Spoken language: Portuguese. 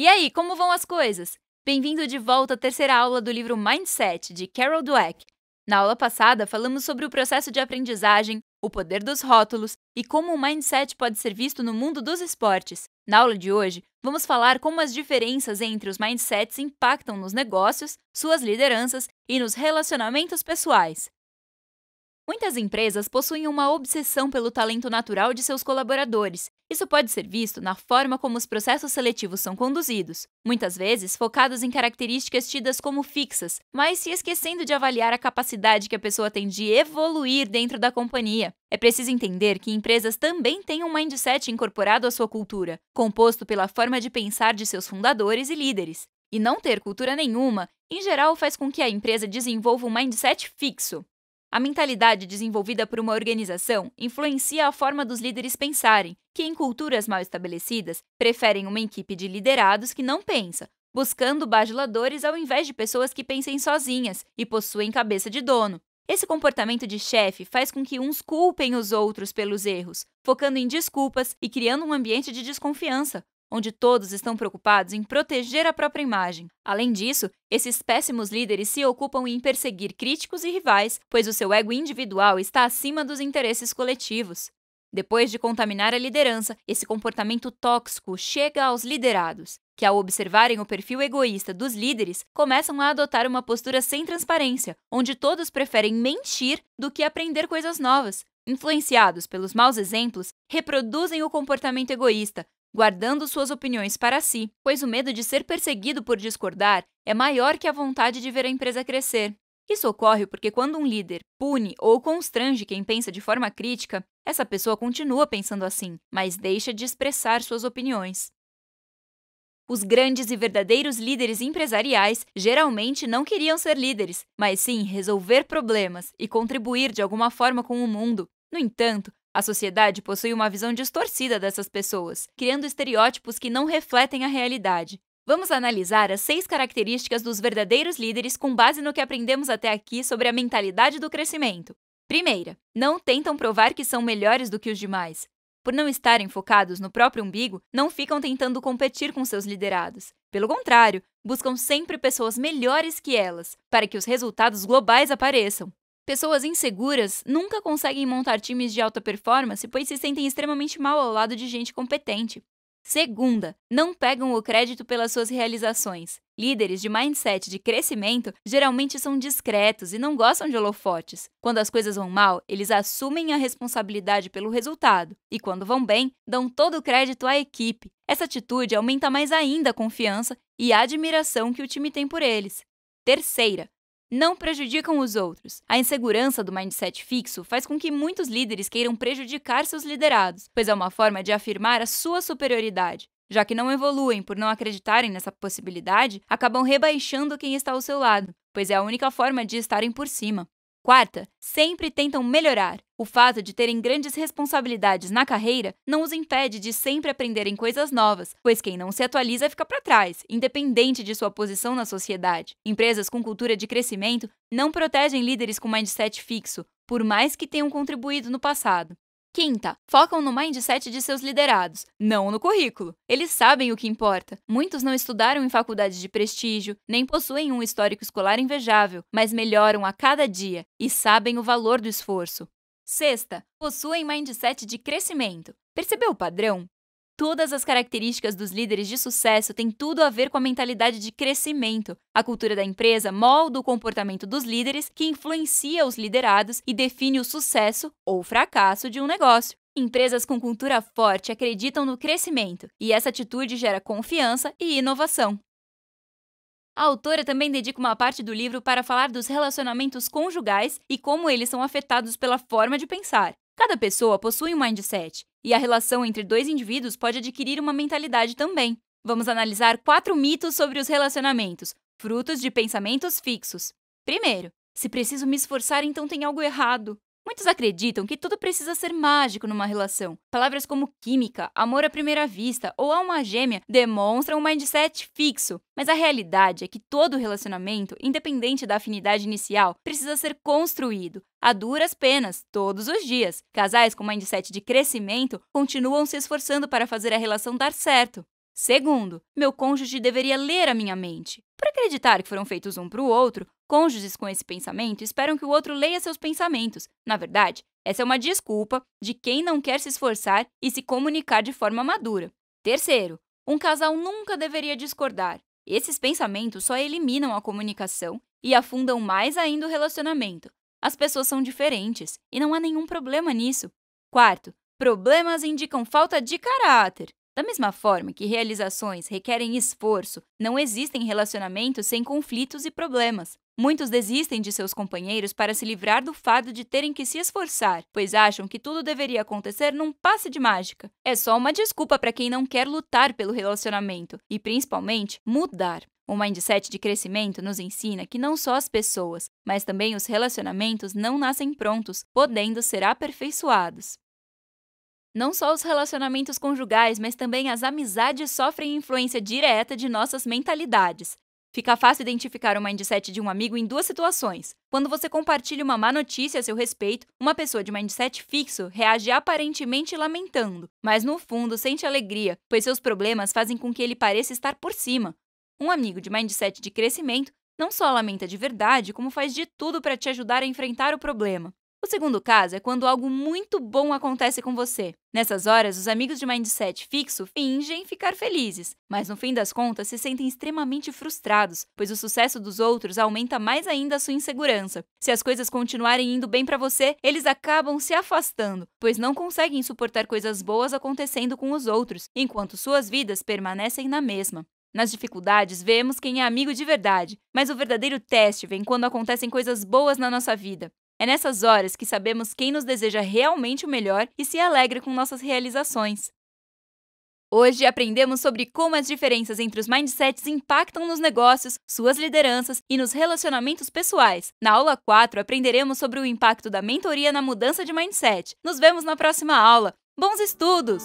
E aí, como vão as coisas? Bem-vindo de volta à terceira aula do livro Mindset, de Carol Dweck. Na aula passada, falamos sobre o processo de aprendizagem, o poder dos rótulos e como o mindset pode ser visto no mundo dos esportes. Na aula de hoje, vamos falar como as diferenças entre os mindsets impactam nos negócios, suas lideranças e nos relacionamentos pessoais. Muitas empresas possuem uma obsessão pelo talento natural de seus colaboradores. Isso pode ser visto na forma como os processos seletivos são conduzidos, muitas vezes focados em características tidas como fixas, mas se esquecendo de avaliar a capacidade que a pessoa tem de evoluir dentro da companhia. É preciso entender que empresas também têm um mindset incorporado à sua cultura, composto pela forma de pensar de seus fundadores e líderes. E não ter cultura nenhuma, em geral, faz com que a empresa desenvolva um mindset fixo, a mentalidade desenvolvida por uma organização influencia a forma dos líderes pensarem, que em culturas mal estabelecidas preferem uma equipe de liderados que não pensa, buscando bajuladores ao invés de pessoas que pensem sozinhas e possuem cabeça de dono. Esse comportamento de chefe faz com que uns culpem os outros pelos erros, focando em desculpas e criando um ambiente de desconfiança, onde todos estão preocupados em proteger a própria imagem. Além disso, esses péssimos líderes se ocupam em perseguir críticos e rivais, pois o seu ego individual está acima dos interesses coletivos. Depois de contaminar a liderança, esse comportamento tóxico chega aos liderados, que, ao observarem o perfil egoísta dos líderes, começam a adotar uma postura sem transparência, onde todos preferem mentir do que aprender coisas novas. Influenciados pelos maus exemplos, reproduzem o comportamento egoísta, guardando suas opiniões para si, pois o medo de ser perseguido por discordar é maior que a vontade de ver a empresa crescer. Isso ocorre porque quando um líder pune ou constrange quem pensa de forma crítica, essa pessoa continua pensando assim, mas deixa de expressar suas opiniões. Os grandes e verdadeiros líderes empresariais geralmente não queriam ser líderes, mas sim resolver problemas e contribuir de alguma forma com o mundo. No entanto, a sociedade possui uma visão distorcida dessas pessoas, criando estereótipos que não refletem a realidade. Vamos analisar as seis características dos verdadeiros líderes com base no que aprendemos até aqui sobre a mentalidade do crescimento. Primeira, não tentam provar que são melhores do que os demais. Por não estarem focados no próprio umbigo, não ficam tentando competir com seus liderados. Pelo contrário, buscam sempre pessoas melhores que elas, para que os resultados globais apareçam. Pessoas inseguras nunca conseguem montar times de alta performance pois se sentem extremamente mal ao lado de gente competente. Segunda, não pegam o crédito pelas suas realizações. Líderes de mindset de crescimento geralmente são discretos e não gostam de holofotes. Quando as coisas vão mal, eles assumem a responsabilidade pelo resultado, e quando vão bem, dão todo o crédito à equipe. Essa atitude aumenta mais ainda a confiança e a admiração que o time tem por eles. Terceira, não prejudicam os outros. A insegurança do mindset fixo faz com que muitos líderes queiram prejudicar seus liderados, pois é uma forma de afirmar a sua superioridade. Já que não evoluem por não acreditarem nessa possibilidade, acabam rebaixando quem está ao seu lado, pois é a única forma de estarem por cima. Quarta, sempre tentam melhorar. O fato de terem grandes responsabilidades na carreira não os impede de sempre aprenderem coisas novas, pois quem não se atualiza fica para trás, independente de sua posição na sociedade. Empresas com cultura de crescimento não protegem líderes com mindset fixo, por mais que tenham contribuído no passado. Quinta, focam no mindset de seus liderados, não no currículo. Eles sabem o que importa. Muitos não estudaram em faculdades de prestígio, nem possuem um histórico escolar invejável, mas melhoram a cada dia e sabem o valor do esforço. Sexta, possuem mindset de crescimento. Percebeu o padrão? Todas as características dos líderes de sucesso têm tudo a ver com a mentalidade de crescimento. A cultura da empresa molda o comportamento dos líderes, que influencia os liderados e define o sucesso ou fracasso de um negócio. Empresas com cultura forte acreditam no crescimento, e essa atitude gera confiança e inovação. A autora também dedica uma parte do livro para falar dos relacionamentos conjugais e como eles são afetados pela forma de pensar. Cada pessoa possui um mindset, e a relação entre dois indivíduos pode adquirir uma mentalidade também. Vamos analisar quatro mitos sobre os relacionamentos, frutos de pensamentos fixos. Primeiro, se preciso me esforçar, então tem algo errado. Muitos acreditam que tudo precisa ser mágico numa relação. Palavras como química, amor à primeira vista ou alma gêmea demonstram um mindset fixo. Mas a realidade é que todo relacionamento, independente da afinidade inicial, precisa ser construído, a duras penas, todos os dias. Casais com mindset de crescimento continuam se esforçando para fazer a relação dar certo. Segundo, meu cônjuge deveria ler a minha mente. Por acreditar que foram feitos um para o outro, cônjuges com esse pensamento esperam que o outro leia seus pensamentos. Na verdade, essa é uma desculpa de quem não quer se esforçar e se comunicar de forma madura. Terceiro, um casal nunca deveria discordar. Esses pensamentos só eliminam a comunicação e afundam mais ainda o relacionamento. As pessoas são diferentes e não há nenhum problema nisso. Quarto, problemas indicam falta de caráter. Da mesma forma que realizações requerem esforço, não existem relacionamentos sem conflitos e problemas. Muitos desistem de seus companheiros para se livrar do fardo de terem que se esforçar, pois acham que tudo deveria acontecer num passe de mágica. É só uma desculpa para quem não quer lutar pelo relacionamento e, principalmente, mudar. O mindset de crescimento nos ensina que não só as pessoas, mas também os relacionamentos não nascem prontos, podendo ser aperfeiçoados. Não só os relacionamentos conjugais, mas também as amizades sofrem influência direta de nossas mentalidades. Fica fácil identificar o mindset de um amigo em duas situações. Quando você compartilha uma má notícia a seu respeito, uma pessoa de mindset fixo reage aparentemente lamentando, mas no fundo sente alegria, pois seus problemas fazem com que ele pareça estar por cima. Um amigo de mindset de crescimento não só lamenta de verdade, como faz de tudo para te ajudar a enfrentar o problema. O segundo caso é quando algo muito bom acontece com você. Nessas horas, os amigos de mindset fixo fingem ficar felizes, mas no fim das contas se sentem extremamente frustrados, pois o sucesso dos outros aumenta mais ainda a sua insegurança. Se as coisas continuarem indo bem para você, eles acabam se afastando, pois não conseguem suportar coisas boas acontecendo com os outros, enquanto suas vidas permanecem na mesma. Nas dificuldades, vemos quem é amigo de verdade, mas o verdadeiro teste vem quando acontecem coisas boas na nossa vida. É nessas horas que sabemos quem nos deseja realmente o melhor e se alegra com nossas realizações. Hoje aprendemos sobre como as diferenças entre os mindsets impactam nos negócios, suas lideranças e nos relacionamentos pessoais. Na aula 4, aprenderemos sobre o impacto da mentoria na mudança de mindset. Nos vemos na próxima aula. Bons estudos!